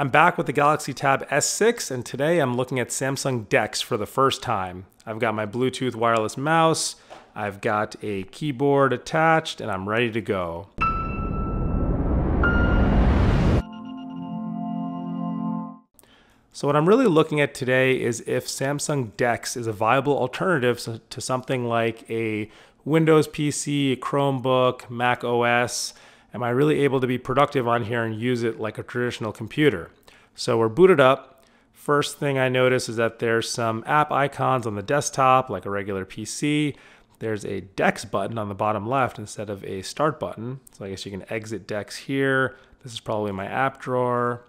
I'm back with the Galaxy Tab S6 and today I'm looking at Samsung DeX for the first time. I've got my Bluetooth wireless mouse, I've got a keyboard attached, and I'm ready to go. So what I'm really looking at today is if Samsung DeX is a viable alternative to something like a Windows PC, Chromebook, Mac OS, am I really able to be productive on here and use it like a traditional computer? So we're booted up. First thing I notice is that there's some app icons on the desktop like a regular PC. There's a DeX button on the bottom left instead of a start button. So I guess you can exit DeX here. This is probably my app drawer.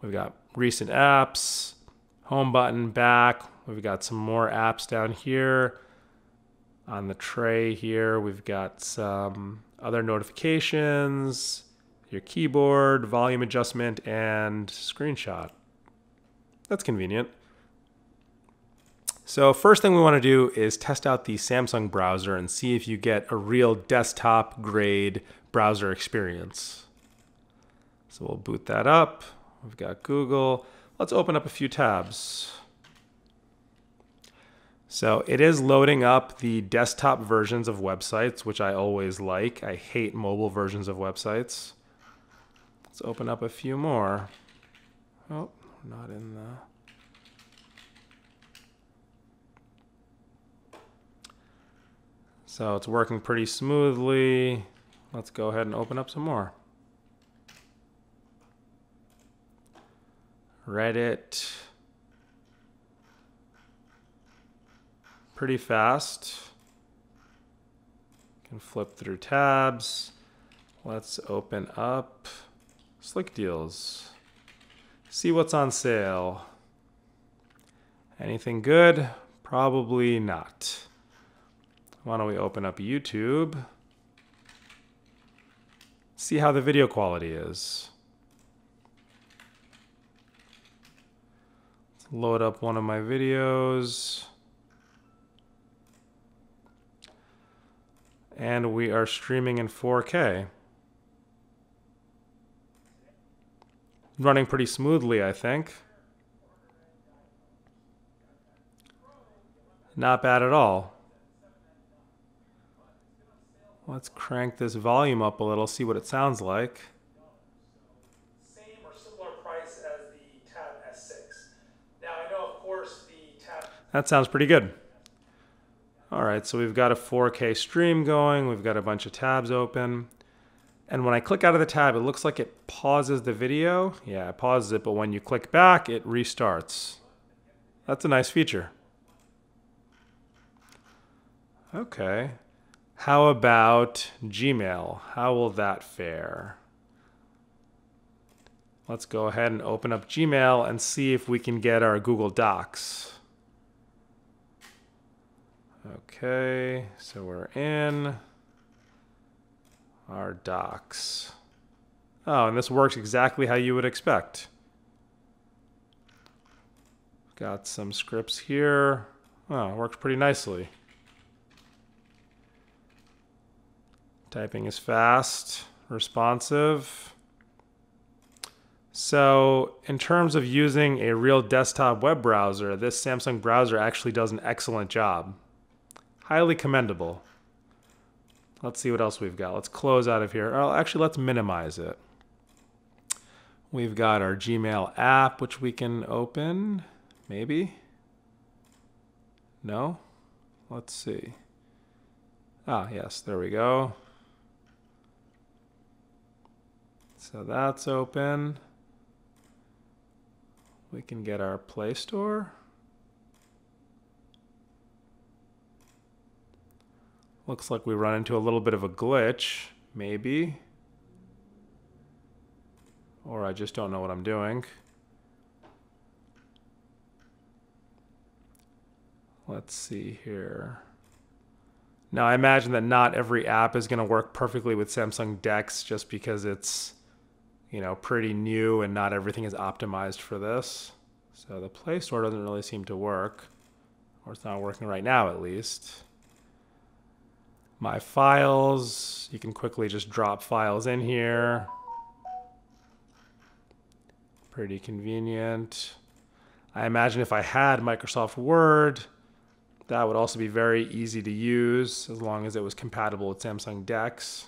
We've got recent apps, home button, back. We've got some more apps down here. On the tray here, we've got some other notifications, your keyboard, volume adjustment, and screenshot. That's convenient. So first thing we want to do is test out the Samsung browser and see if you get a real desktop grade browser experience. So we'll boot that up. We've got Google. Let's open up a few tabs. So it is loading up the desktop versions of websites, which I always like. I hate mobile versions of websites. Let's open up a few more. Oh, not in the... So it's working pretty smoothly. Let's go ahead and open up some more. Reddit. Pretty fast. Can flip through tabs. Let's open up Slick Deals. See what's on sale. Anything good? Probably not. Why don't we open up YouTube? See how the video quality is. Let's load up one of my videos. And we are streaming in 4K. Running pretty smoothly, I think. Not bad at all. Let's crank this volume up a little, see what it sounds like. Same or similar price as the Tab S6. Now I know, of course, the Tab. That sounds pretty good. All right, so we've got a 4K stream going. We've got a bunch of tabs open. And when I click out of the tab, it looks like it pauses the video. Yeah, it pauses it, but when you click back, it restarts. That's a nice feature. Okay. How about Gmail? How will that fare? Let's go ahead and open up Gmail and see if we can get our Google Docs. Okay, so we're in our docs. Oh, and this works exactly how you would expect. Got some scripts here. Oh, it works pretty nicely. Typing is fast, responsive. So in terms of using a real desktop web browser, this Samsung browser actually does an excellent job. Highly commendable. Let's see what else we've got. Let's close out of here. Oh, actually, let's minimize it. We've got our Gmail app, which we can open. Maybe? No? Let's see. Ah, yes, there we go. So that's open. We can get our Play Store. Looks like we run into a little bit of a glitch, maybe. Or I just don't know what I'm doing. Let's see here. Now, I imagine that not every app is going to work perfectly with Samsung DeX just because it's, you know, pretty new and not everything is optimized for this. So the Play Store doesn't really seem to work, or it's not working right now at least my files. You can quickly just drop files in here. Pretty convenient. I imagine if I had Microsoft Word, that would also be very easy to use as long as it was compatible with Samsung DeX.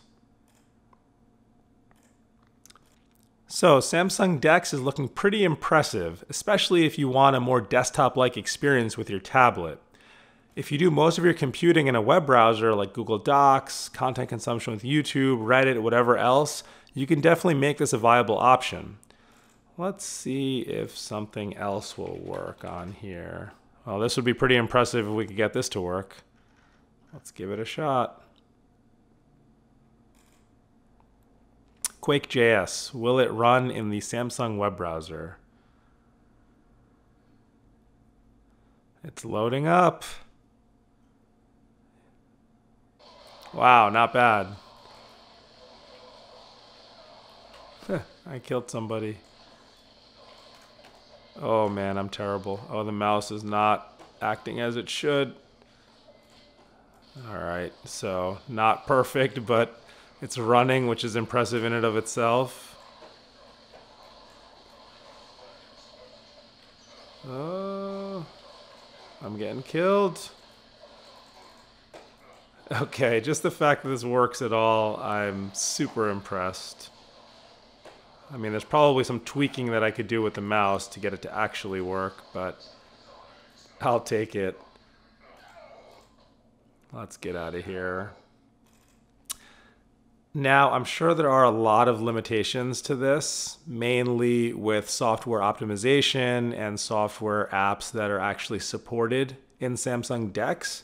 So Samsung DeX is looking pretty impressive, especially if you want a more desktop-like experience with your tablet. If you do most of your computing in a web browser like Google Docs, content consumption with YouTube, Reddit, whatever else, you can definitely make this a viable option. Let's see if something else will work on here. Well, this would be pretty impressive if we could get this to work. Let's give it a shot. Quake.js, will it run in the Samsung web browser? It's loading up. Wow, not bad. I killed somebody. Oh man, I'm terrible. Oh, the mouse is not acting as it should. Alright, so not perfect, but it's running, which is impressive in and of itself. Oh, I'm getting killed. Okay, just the fact that this works at all, I'm super impressed. I mean, there's probably some tweaking that I could do with the mouse to get it to actually work, but I'll take it. Let's get out of here. Now, I'm sure there are a lot of limitations to this, mainly with software optimization and software apps that are actually supported in Samsung DeX.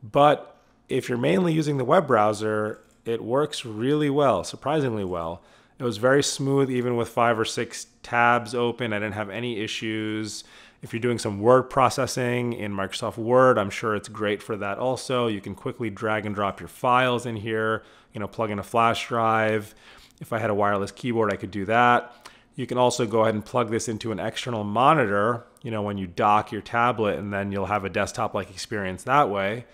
But if you're mainly using the web browser, it works really well, surprisingly well. It was very smooth, even with five or six tabs open. I didn't have any issues. If you're doing some word processing in Microsoft Word, I'm sure it's great for that also. You can quickly drag and drop your files in here, you know, plug in a flash drive. If I had a wireless keyboard, I could do that. You can also go ahead and plug this into an external monitor, you know, when you dock your tablet, and then you'll have a desktop like experience that way.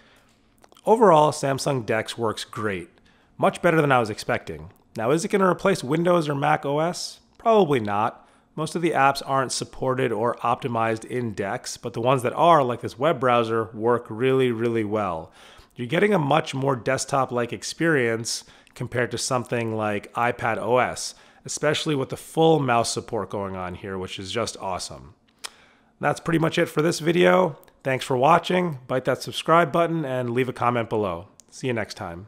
Overall, Samsung DeX works great, much better than I was expecting. Now, is it going to replace Windows or Mac OS? Probably not. Most of the apps aren't supported or optimized in DeX, but the ones that are, like this web browser, work really, really well. You're getting a much more desktop like experience compared to something like iPad OS, especially with the full mouse support going on here, which is just awesome. That's pretty much it for this video. Thanks for watching. Bite that subscribe button and leave a comment below. See you next time.